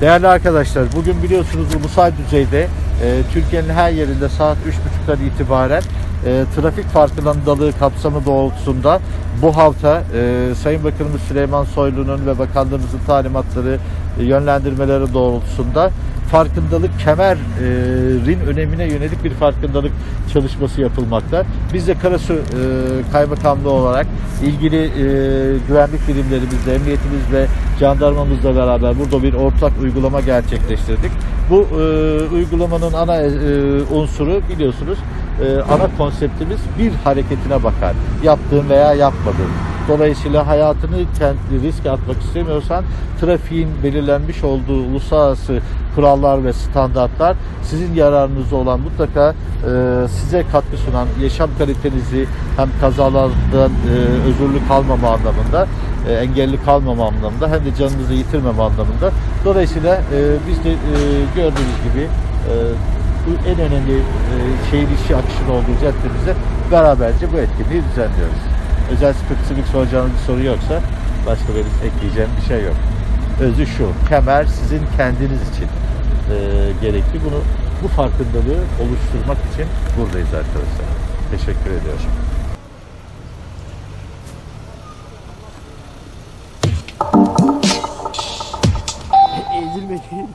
Değerli arkadaşlar, bugün biliyorsunuz ulusal düzeyde e, Türkiye'nin her yerinde saat 3.30'dan itibaren e, trafik farkındalığı kapsamı doğrultusunda bu hafta e, Sayın Bakanımız Süleyman Soylu'nun ve bakanlığımızın talimatları, yönlendirmeleri doğrultusunda farkındalık kemerin önemine yönelik bir farkındalık çalışması yapılmakta. Biz de Karasu e, Kaymakamlığı olarak ilgili e, güvenlik birimlerimizle, emniyetimizle, jandarmamızla beraber burada bir ortak uygulama gerçekleştirdik. Bu e, uygulamanın ana e, unsuru biliyorsunuz e, ana konseptimiz bir hareketine bakar. Yaptığın veya yapmadığın. Dolayısıyla hayatını kendi riske atmak istemiyorsan trafiğin belirlenmiş olduğu uluslararası kurallar ve standartlar sizin yararınıza olan mutlaka e, size katkı sunan yaşam kalitenizi hem kazalardan e, özürlü kalmama anlamında e, engelli kalmama anlamında hem de canınızı yitirmeme anlamında. Dolayısıyla e, biz de e, gördüğünüz gibi e, bu en önemli e, şehir işi akışının olduğu caddemizde beraberce bu etkinliği düzenliyoruz. Özel spesifik soracağınız bir soru yoksa başka benim ekleyeceğim bir şey yok. Özü şu, kemer sizin kendiniz için e, gerekli. Bunu bu farkındalığı oluşturmak için buradayız arkadaşlar. Teşekkür ediyorum. Ezilmeyin.